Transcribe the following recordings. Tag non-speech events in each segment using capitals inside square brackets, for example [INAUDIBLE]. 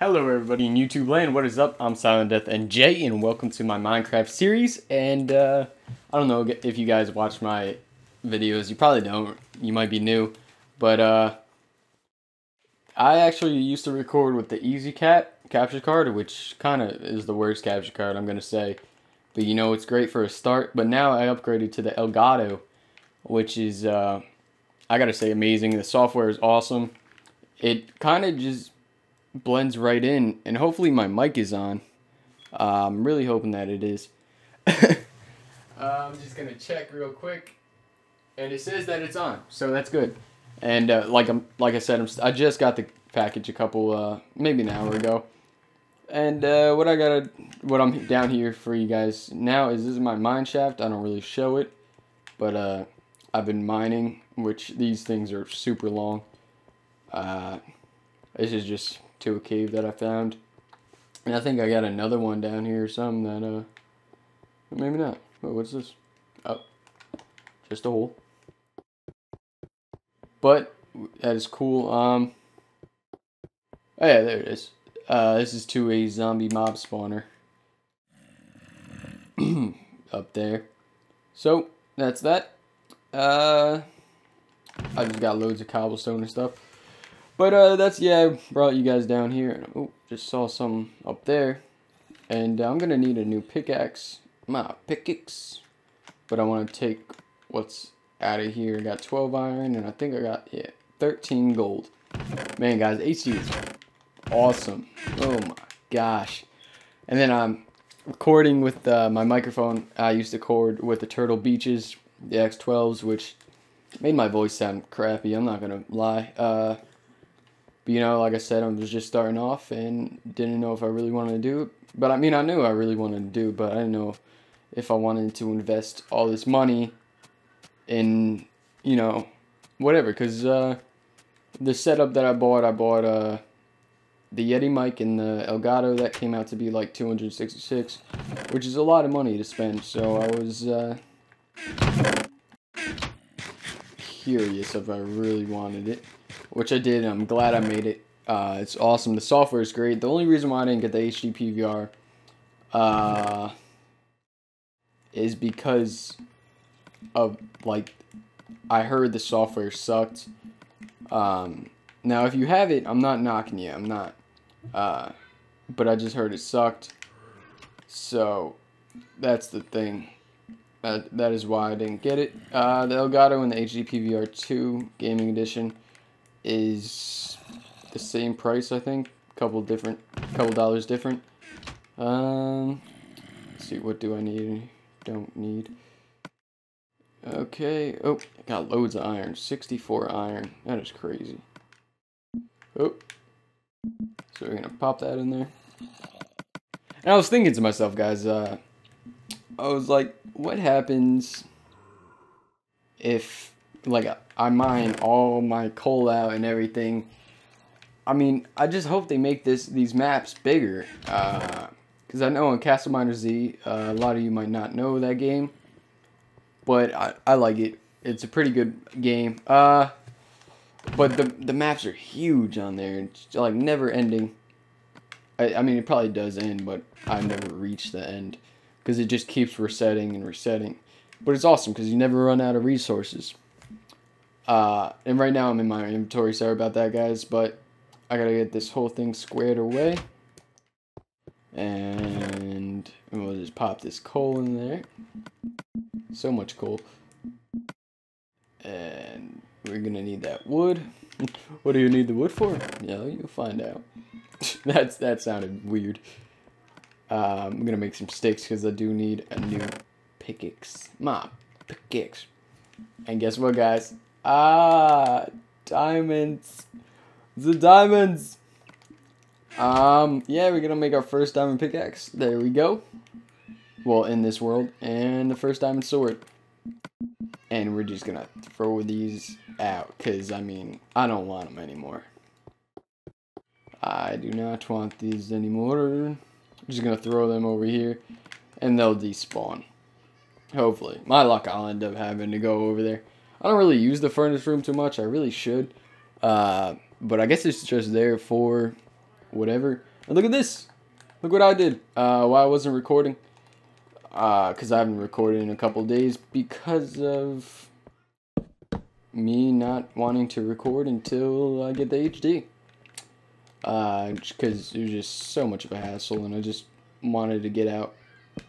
Hello everybody in YouTube land, what is up? I'm Silent Death NJ and welcome to my Minecraft series. And uh, I don't know if you guys watch my videos, you probably don't, you might be new, but uh, I actually used to record with the EasyCAP capture card, which kind of is the worst capture card I'm going to say, but you know it's great for a start, but now I upgraded to the Elgato, which is, uh, I gotta say amazing, the software is awesome, it kind of just blends right in, and hopefully my mic is on. Uh, I'm really hoping that it is. uh, [LAUGHS] I'm just gonna check real quick, and it says that it's on, so that's good. And uh, like I'm, like I said, I'm, I just got the package a couple, uh, maybe an hour ago. And uh, what I gotta, what I'm down here for you guys now is this is my mine shaft. I don't really show it, but uh, I've been mining, which these things are super long. Uh, this is just to a cave that I found. And I think I got another one down here or something that, uh, maybe not. Oh, what's this? Oh, just a hole. But, that is cool. Um, oh yeah, there it is. Uh, this is to a zombie mob spawner. [CLEARS THROAT] Up there. So, that's that. Uh, I just got loads of cobblestone and stuff. But uh, that's, yeah, I brought you guys down here. Oh, just saw some up there. And uh, I'm going to need a new pickaxe. My pickaxe. But I want to take what's out of here. I got 12 iron and I think I got, yeah, 13 gold. Man, guys, HD is awesome. Oh my gosh. And then I'm recording with uh, my microphone. I used to record with the Turtle Beaches, the X12s, which made my voice sound crappy. I'm not going to lie. Uh, but, you know, like I said, I was just starting off and didn't know if I really wanted to do it. But I mean, I knew I really wanted to do, but I didn't know if I wanted to invest all this money in, you know, whatever. Because uh, the setup that I bought, I bought uh, the Yeti mic and the Elgato. That came out to be like 266 which is a lot of money to spend. So I was uh, curious if I really wanted it which I did. I'm glad I made it. Uh, it's awesome. The software is great. The only reason why I didn't get the HD PVR uh, is because of like I heard the software sucked. Um, now, if you have it, I'm not knocking you. I'm not. Uh, but I just heard it sucked. So that's the thing. That, that is why I didn't get it. Uh, the Elgato and the HD PVR 2 Gaming Edition is the same price, I think. A couple different, couple dollars different. Um, see, what do I need? Don't need. Okay. Oh, got loads of iron. 64 iron. That is crazy. Oh. So we're gonna pop that in there. And I was thinking to myself, guys, uh, I was like, what happens if like I mine all my coal out and everything. I mean, I just hope they make this these maps bigger. Because uh, I know in Castle Miner Z, uh, a lot of you might not know that game. But I, I like it. It's a pretty good game. Uh, but the, the maps are huge on there. It's like never ending. I, I mean, it probably does end, but I never reach the end. Because it just keeps resetting and resetting. But it's awesome because you never run out of resources. Uh, and right now I'm in my inventory, sorry about that guys, but I gotta get this whole thing squared away. And we'll just pop this coal in there. So much coal. And we're gonna need that wood. [LAUGHS] what do you need the wood for? Yeah, you'll find out. [LAUGHS] That's That sounded weird. Uh, I'm gonna make some sticks because I do need a new pickaxe. My pickaxe. And guess what, guys? Ah, diamonds. The diamonds. Um, yeah, we're gonna make our first diamond pickaxe. There we go. Well, in this world. And the first diamond sword. And we're just gonna throw these out. Because, I mean, I don't want them anymore. I do not want these anymore. I'm just gonna throw them over here. And they'll despawn. Hopefully. My luck, I'll end up having to go over there. I don't really use the furnace room too much. I really should. Uh, but I guess it's just there for whatever. And look at this. Look what I did uh, while I wasn't recording. Because uh, I haven't recorded in a couple days because of me not wanting to record until I get the HD. Because uh, it was just so much of a hassle and I just wanted to get out.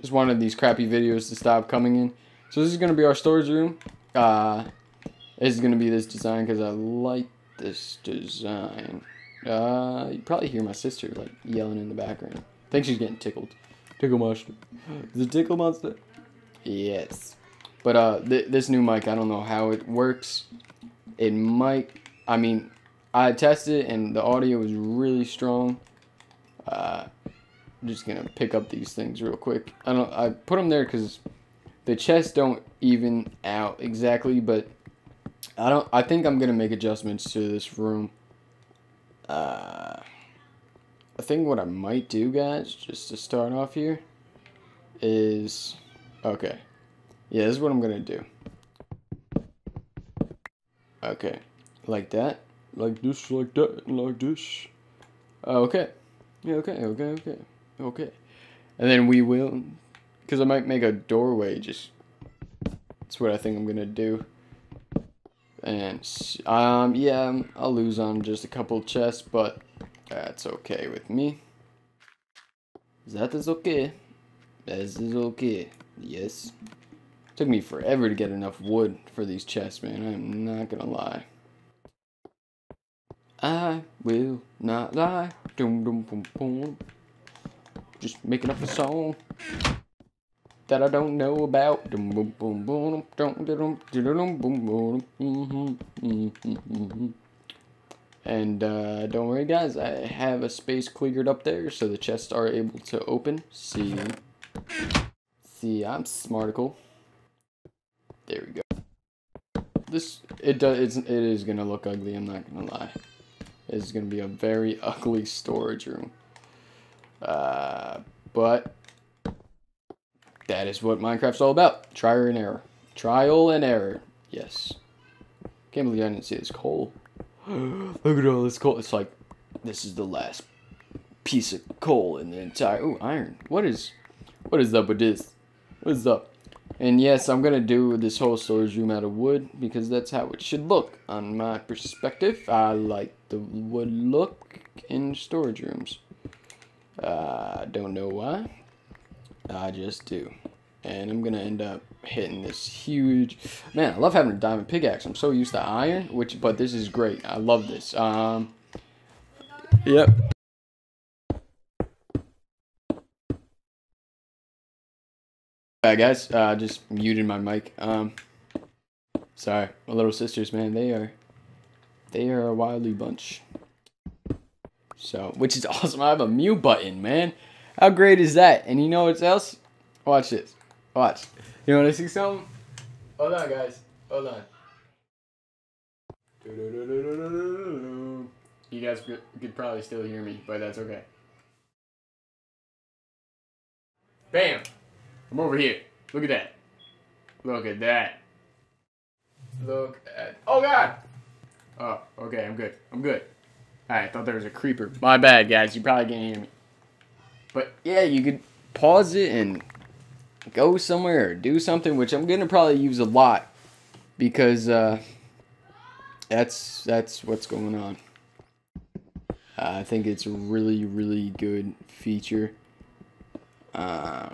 Just wanted these crappy videos to stop coming in. So this is going to be our storage room. Uh, this is going to be this design because I like this design. Uh, you probably hear my sister like yelling in the background. I think she's getting tickled. Tickle monster. Is it tickle monster? Yes. But uh, th this new mic, I don't know how it works. It might. I mean, I tested it and the audio was really strong. Uh, I'm just gonna pick up these things real quick. I don't. I put them there because the chests don't even out exactly, but I don't. I think I'm gonna make adjustments to this room. Uh, I think what I might do, guys, just to start off here, is okay. Yeah, this is what I'm gonna do. Okay, like that, like this, like that, like this. Okay. Yeah. Okay. Okay. Okay. Okay. And then we will, because I might make a doorway. Just that's what I think I'm gonna do. And, um, yeah, I'll lose on just a couple chests, but that's okay with me. That is okay. That is okay. Yes. Took me forever to get enough wood for these chests, man. I'm not gonna lie. I will not lie. Dum, dum, boom, boom. Just making up a song that I don't know about. And uh, don't worry, guys. I have a space cleared up there, so the chests are able to open. See, see, I'm smarticle. There we go. This it does. It's, it is gonna look ugly. I'm not gonna lie. It's gonna be a very [LAUGHS] ugly storage room. Uh, but that is what Minecraft's all about. Trial and error. Trial and error. Yes. Can't believe I didn't see this coal. [GASPS] Look at all this coal. It's like, this is the last piece of coal in the entire... Oh, iron. What is... What is up with this? What is up? And yes, I'm going to do this whole storage room out of wood because that's how it should look on my perspective. I like the wood look in storage rooms. I uh, don't know why. I just do. And I'm going to end up hitting this huge... Man, I love having a diamond pickaxe. I'm so used to iron, which but this is great. I love this. Um, Yep. Alright guys, uh, just muted my mic. Um, sorry, my little sisters, man, they are, they are a wildly bunch. So, which is [LAUGHS] awesome. I have a mute button, man. How great is that? And you know what else? Watch this. Watch. You want to see something? Hold on, guys. Hold on. You guys could probably still hear me, but that's okay. Bam! I'm over here. Look at that. Look at that. Look at... Oh, God! Oh, okay, I'm good. I'm good. I thought there was a creeper. My bad, guys. You probably can't hear me. But, yeah, you could pause it and go somewhere or do something, which I'm to probably use a lot. Because, uh, that's, that's what's going on. Uh, I think it's a really, really good feature. Uh,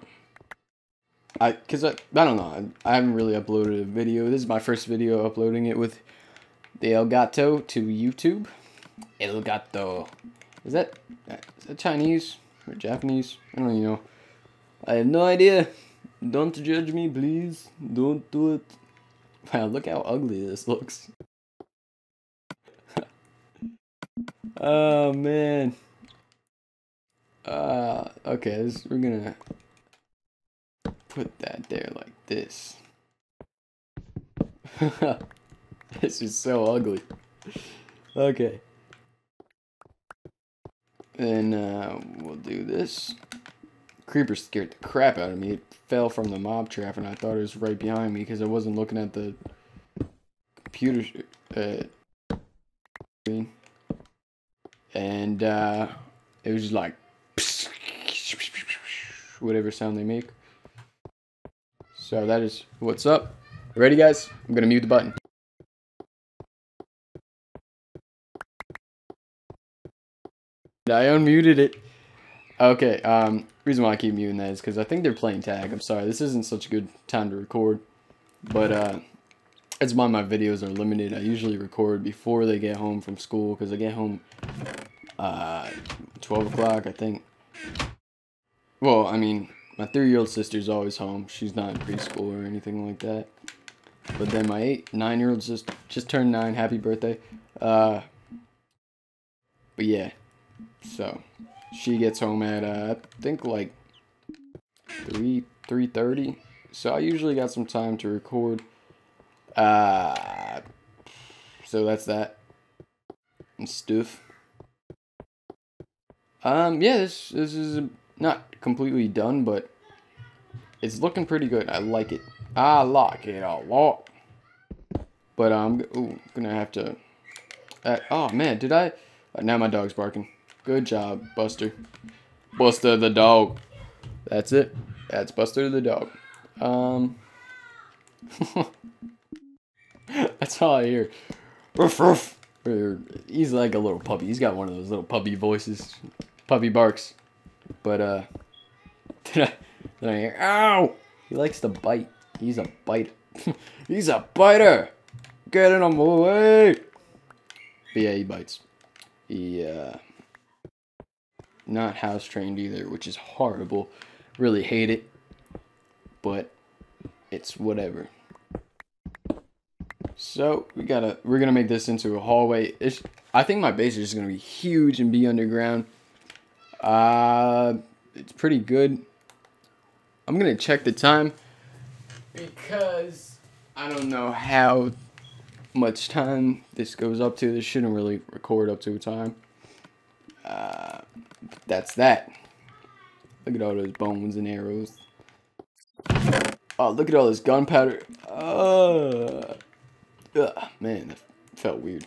I, cause I, I don't know, I, I haven't really uploaded a video. This is my first video uploading it with the Elgato to YouTube. Elgato. Is that, is that Chinese or Japanese? I don't even know. I have no idea. Don't judge me, please. Don't do it. Wow, look how ugly this looks. [LAUGHS] oh, man. Uh, okay, this, we're gonna put that there like this. [LAUGHS] this is so ugly. Okay. Then uh, we'll do this. Creeper scared the crap out of me. It fell from the mob trap and I thought it was right behind me because I wasn't looking at the computer uh, screen. And uh, it was just like [LAUGHS] whatever sound they make. So that is what's up. Ready, guys? I'm gonna mute the button. I unmuted it. Okay, um, reason why I keep muting that is because I think they're playing tag. I'm sorry, this isn't such a good time to record. But, uh, it's why my videos are limited. I usually record before they get home from school because I get home, uh, 12 o'clock, I think. Well, I mean, my three-year-old sister's always home. She's not in preschool or anything like that. But then my eight, nine-year-old just just turned nine. Happy birthday. Uh, but yeah, so she gets home at uh, I think like three three thirty. So I usually got some time to record. Uh, so that's that and stuff. Um, yeah, this this is not completely done, but it's looking pretty good. I like it. I like it a lot. But I'm um, gonna have to. Uh, oh man, did I? Uh, now my dog's barking. Good job, Buster. Buster the dog. That's it. That's Buster the dog. Um. [LAUGHS] that's all I hear. Ruff, ruff. He's like a little puppy. He's got one of those little puppy voices. Puppy barks. But, uh. [LAUGHS] Did I, I hear? Ow! He likes to bite. He's a biter. [LAUGHS] He's a biter! Get him away! But yeah, he bites. He, uh, not house trained either, which is horrible. Really hate it. But it's whatever. So we gotta we're gonna make this into a hallway. It's, I think my base is just gonna be huge and be underground. Uh it's pretty good. I'm gonna check the time because I don't know how much time this goes up to. This shouldn't really record up to a time. Uh, that's that. Look at all those bones and arrows. Oh, look at all this gunpowder. Uh, man, that felt weird.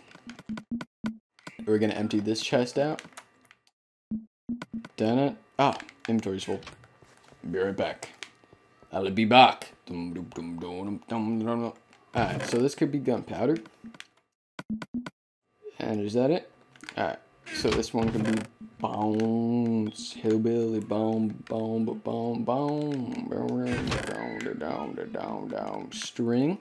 We're gonna empty this chest out. Done it. Ah, inventory's full. Be right back. I'll be back. Alright, so this could be gunpowder. And is that it? Alright, so this one could be bones, hillbilly, bone, bone, bone, bone, bone, down, down, down, down, string.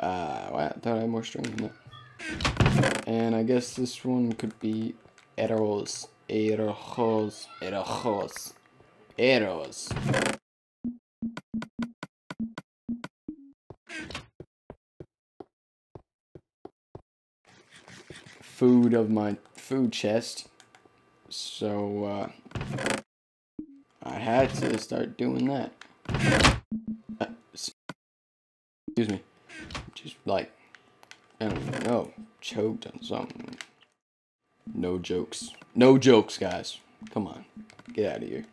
Uh, wow, I thought I had more string than that. And I guess this one could be arrows, arrows, arrows, arrows. Food of my food chest. So, uh, I had to start doing that. Uh, excuse me. Just like, I don't know, choked on something. No jokes. No jokes, guys. Come on. Get out of here.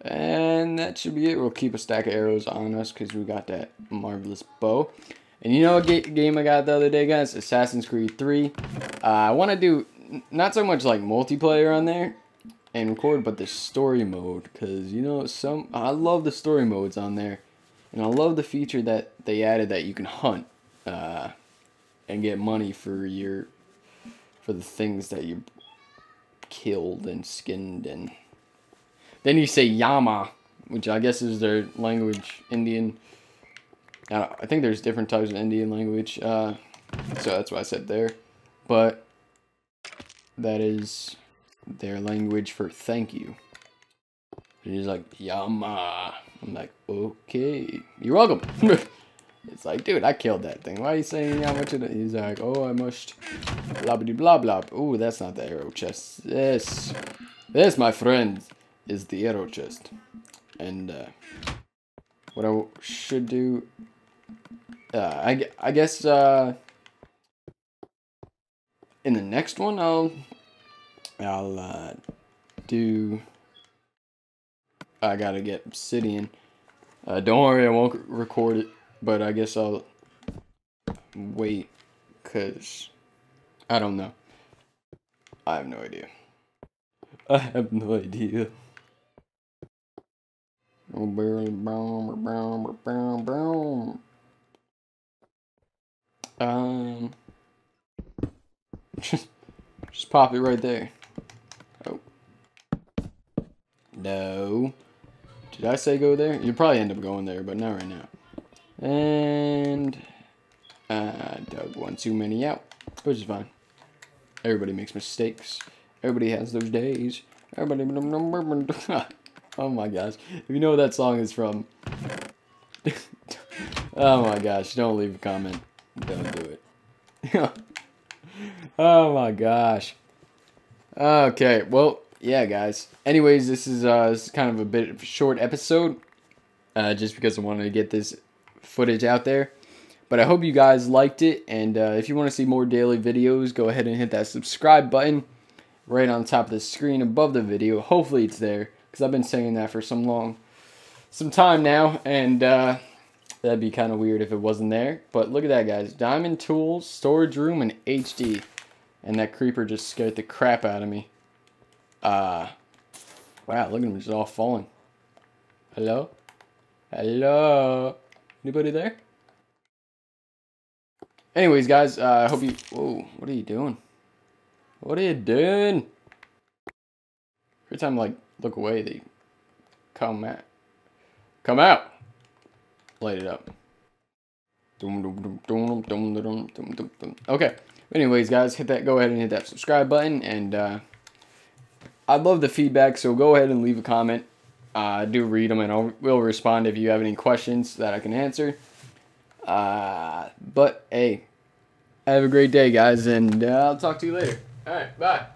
And that should be it. We'll keep a stack of arrows on us because we got that marvelous bow. And you know what game I got the other day, guys? Assassin's Creed 3. Uh, I want to do not so much like multiplayer on there and record, but the story mode. Because, you know, some I love the story modes on there. And I love the feature that they added that you can hunt uh, and get money for your for the things that you killed and skinned and then you say Yama, which I guess is their language, Indian. I think there's different types of Indian language, uh, so that's why I said there. But that is their language for thank you. He's like, Yama. I'm like, okay, you're welcome. [LAUGHS] it's like, dude, I killed that thing. Why are you saying Yama to the... He's like, oh, I must blah blah blah blah. Oh, that's not the arrow chest. This, this, my friend, is the arrow chest. And uh, what I should do uh, I, I guess uh, in the next one I'll I'll uh, do I gotta get Obsidian. Uh, don't worry, I won't record it, but I guess I'll wait, cause I don't know. I have no idea. I have no idea. Oh, barely brown, brown, brown, brown. Um, just, just pop it right there. Oh. No. Did I say go there? You'll probably end up going there, but not right now. And uh, dug one too many out, which is fine. Everybody makes mistakes. Everybody has those days. Everybody. [LAUGHS] oh my gosh. If you know what that song is from. [LAUGHS] oh my gosh. Don't leave a comment. Don't do it. [LAUGHS] oh my gosh. Okay. Well, yeah, guys. Anyways, this is, uh, this is kind of a bit of a short episode. Uh, just because I wanted to get this footage out there. But I hope you guys liked it. And uh, if you want to see more daily videos, go ahead and hit that subscribe button right on top of the screen above the video. Hopefully it's there because I've been saying that for some long, some time now. And uh, that'd be kind of weird if it wasn't there. But look at that, guys. Diamond Tools, Storage Room, and HD. And that creeper just scared the crap out of me. Uh, wow, look at them just all falling. Hello? Hello? Anybody there? Anyways, guys, uh, I hope you... Whoa, what are you doing? What are you doing? Every time, like, look away, they come out. Come out! Light it up. Okay. Anyways, guys, hit that. Go ahead and hit that subscribe button, and uh, I'd love the feedback. So go ahead and leave a comment. Uh, I do read them, and I will respond if you have any questions that I can answer. Uh, but hey, have a great day, guys, and uh, I'll talk to you later. All right, bye.